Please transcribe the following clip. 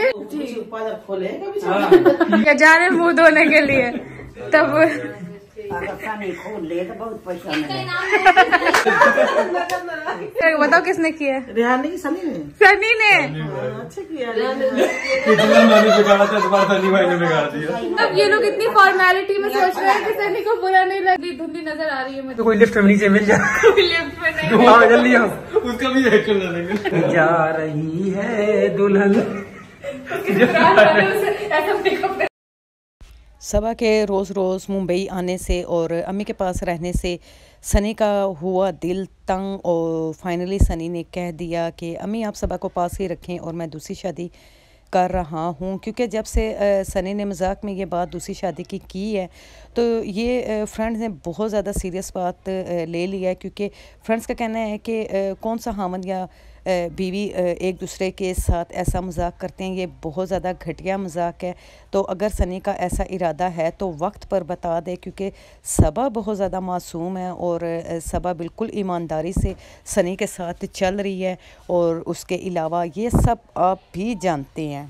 जाएँगे उत्पादक खोले या जा रहे मुँह धोने के लिए? तब अगर पानी खोल ले तो बहुत बताओ किसने किया है? रेहानी सनी ने? सनी ने। अच्छा किया कितना मैंने बिगाड़ा था इस बार सनी भाई ने बिगाड़ दिया। तब ये लोग इतनी फॉर्मेलिटी में सोच रहे हैं कि सनी को बुरा नहीं लगी। धुंधी नज़र आ रही है मुझे। तो कोई लिफ्ट में नीचे मिल जाए लिफ्ट में नहीं। हाँ जल्दी उसका भी लेंगे जा रही है दुल्हन। सबा के रोज़ रोज़ मुंबई आने से और अम्मी के पास रहने से सनी का हुआ दिल तंग और फाइनली सनी ने कह दिया कि, अम्मी, आप सबा को पास ही रखें और मैं दूसरी शादी कर रहा हूँ। क्योंकि जब से सनी ने मज़ाक में ये बात दूसरी शादी की की है तो ये फ्रेंड्स ने बहुत ज़्यादा सीरियस बात ले लिया है। क्योंकि फ्रेंड्स का कहना है कि कौन सा हामद या बीवी एक दूसरे के साथ ऐसा मज़ाक करते हैं, ये बहुत ज़्यादा घटिया मज़ाक है। तो अगर सनी का ऐसा इरादा है तो वक्त पर बता दे, क्योंकि सबा बहुत ज़्यादा मासूम है और सबा बिल्कुल ईमानदारी से सनी के साथ चल रही है और उसके अलावा ये सब आप भी जानते हैं।